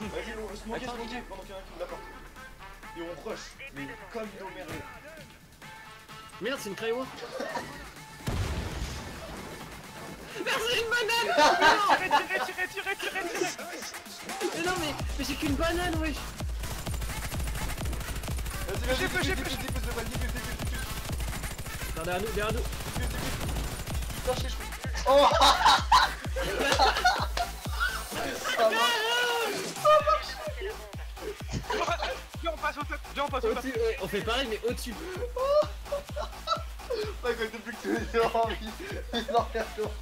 Vas-y, on smoker, smoker pendant qu'il y en a qui l'apporte. Et on rush, mais comme nos merdes. Merde, c'est une cryo. Merde, c'est une banane. Tirez, tirez, tirez, tirez, tirez, tirez Mais non, mais, mais j'ai qu'une banane, wesh. Vas-y, vas-y, diffuse, passe au top Viens, on passe au top Au-dessus, ouais, on fait pareil, mais au-dessus depuis que tu es envie, il en toujours.